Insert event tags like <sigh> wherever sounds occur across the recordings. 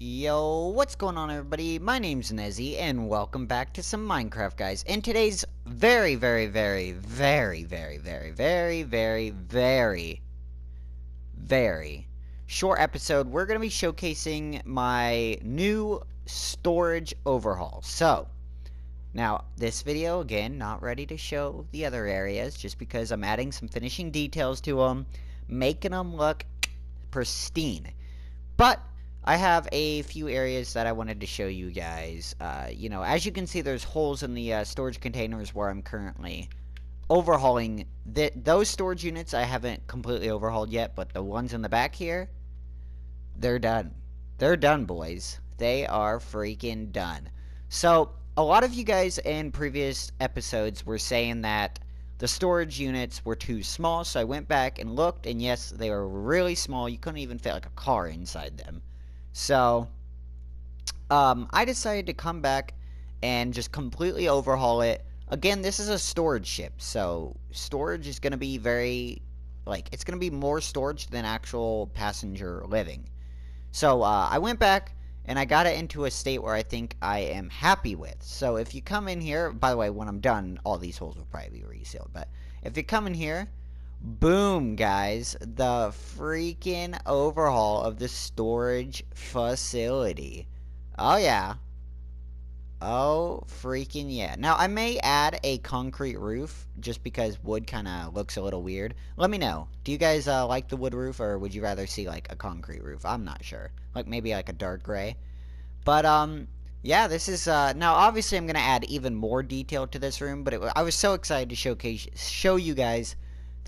Yo, what's going on everybody? My name's Nezi, and welcome back to some Minecraft, guys. In today's very, very, very, very, very, very, very, very, very, very short episode, we're going to be showcasing my new storage overhaul. So, now, this video, again, not ready to show the other areas, just because I'm adding some finishing details to them, making them look pristine. But, I have a few areas that I wanted to show you guys. Uh, you know, as you can see, there's holes in the uh, storage containers where I'm currently overhauling. Th those storage units I haven't completely overhauled yet, but the ones in the back here, they're done. They're done, boys. They are freaking done. So, a lot of you guys in previous episodes were saying that the storage units were too small, so I went back and looked, and yes, they were really small. You couldn't even fit like a car inside them. So, um, I decided to come back and just completely overhaul it. Again, this is a storage ship, so storage is going to be very, like, it's going to be more storage than actual passenger living. So, uh, I went back and I got it into a state where I think I am happy with. So, if you come in here, by the way, when I'm done, all these holes will probably be resealed, but if you come in here, Boom, guys. The freaking overhaul of the storage facility. Oh, yeah. Oh, freaking yeah. Now, I may add a concrete roof just because wood kind of looks a little weird. Let me know. Do you guys uh, like the wood roof or would you rather see like a concrete roof? I'm not sure. Like maybe like a dark gray. But, um, yeah, this is, uh, now obviously I'm going to add even more detail to this room, but it, I was so excited to showcase, show you guys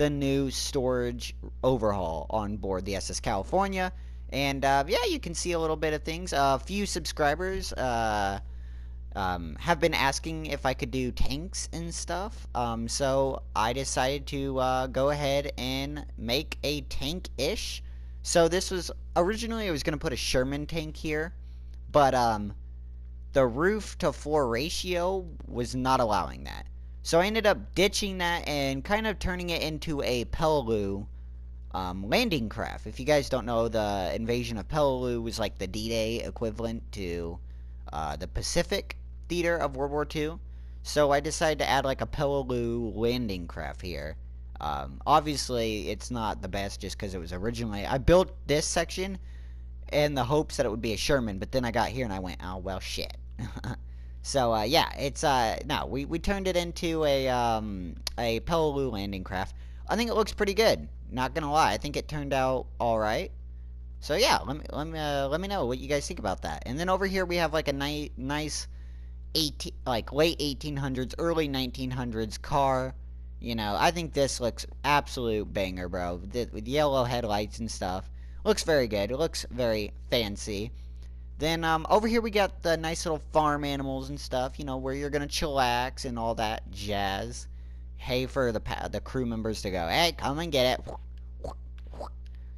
the new storage overhaul on board the SS Californian. And uh, yeah, you can see a little bit of things. A few subscribers uh, um, have been asking if I could do tanks and stuff. Um, so I decided to uh, go ahead and make a tank-ish. So this was originally I was going to put a Sherman tank here, but um, the roof to floor ratio was not allowing that. So I ended up ditching that and kind of turning it into a Peleliu um, landing craft. If you guys don't know, the invasion of Peleliu was like the D-Day equivalent to uh, the Pacific theater of World War II. So I decided to add like a Peleliu landing craft here. Um, obviously, it's not the best just because it was originally... I built this section in the hopes that it would be a Sherman, but then I got here and I went, oh, well, shit. <laughs> So uh, yeah, it's uh no, we we turned it into a um a Peleliu landing craft. I think it looks pretty good. Not gonna lie, I think it turned out all right. So yeah, let me let me uh, let me know what you guys think about that. And then over here we have like a nice nice 18 like late 1800s, early 1900s car. You know, I think this looks absolute banger, bro. with yellow headlights and stuff. Looks very good. It looks very fancy. Then um, over here we got the nice little farm animals and stuff, you know, where you're to chillax and all that jazz. Hey for the the crew members to go, hey, come and get it.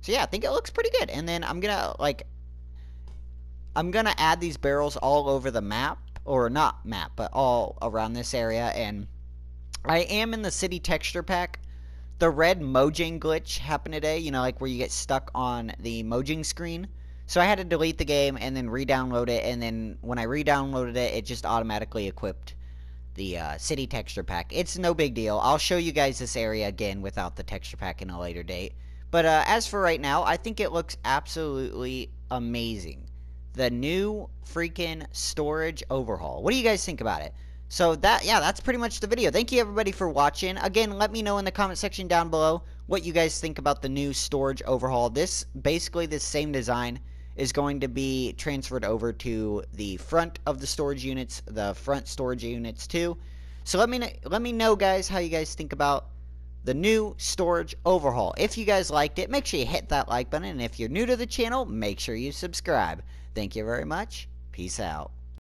So yeah, I think it looks pretty good. And then I'm to, like, I'm to add these barrels all over the map. Or not map, but all around this area. And I am in the city texture pack. The red Mojang glitch happened today, you know, like where you get stuck on the Mojang screen. So I had to delete the game and then re-download it, and then when I re-downloaded it, it just automatically equipped the uh, city texture pack. It's no big deal. I'll show you guys this area again without the texture pack in a later date. But uh, as for right now, I think it looks absolutely amazing. The new freaking storage overhaul. What do you guys think about it? So that, yeah, that's pretty much the video. Thank you everybody for watching. Again, let me know in the comment section down below what you guys think about the new storage overhaul. This, basically the same design is going to be transferred over to the front of the storage units, the front storage units too. So let me let me know guys how you guys think about the new storage overhaul. If you guys liked it, make sure you hit that like button and if you're new to the channel, make sure you subscribe. Thank you very much. Peace out.